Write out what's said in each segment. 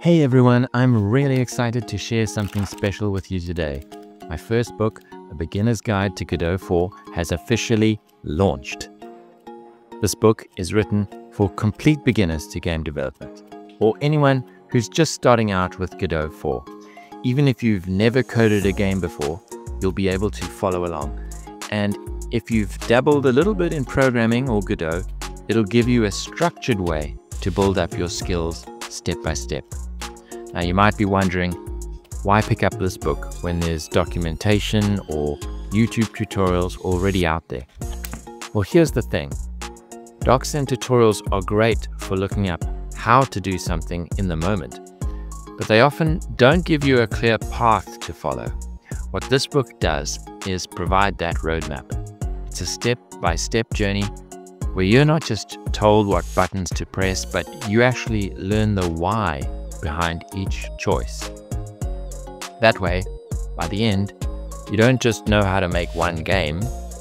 Hey everyone, I'm really excited to share something special with you today. My first book, A Beginner's Guide to Godot 4, has officially launched. This book is written for complete beginners to game development, or anyone who's just starting out with Godot 4. Even if you've never coded a game before, you'll be able to follow along. And if you've dabbled a little bit in programming or Godot, it'll give you a structured way to build up your skills step by step. Now, you might be wondering, why pick up this book when there's documentation or YouTube tutorials already out there? Well, here's the thing. Docs and tutorials are great for looking up how to do something in the moment, but they often don't give you a clear path to follow. What this book does is provide that roadmap. It's a step-by-step journey where you're not just told what buttons to press, but you actually learn the why behind each choice. That way, by the end, you don't just know how to make one game,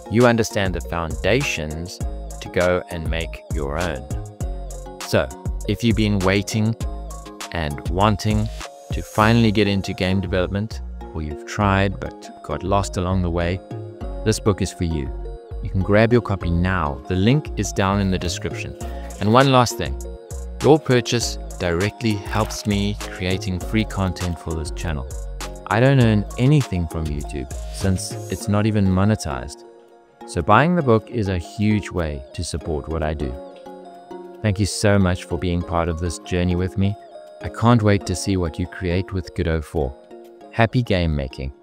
you understand the foundations to go and make your own. So, if you've been waiting and wanting to finally get into game development, or you've tried but got lost along the way, this book is for you. You can grab your copy now. The link is down in the description. And one last thing, your purchase directly helps me creating free content for this channel. I don't earn anything from YouTube since it's not even monetized. So buying the book is a huge way to support what I do. Thank you so much for being part of this journey with me. I can't wait to see what you create with Godot 4. Happy game making.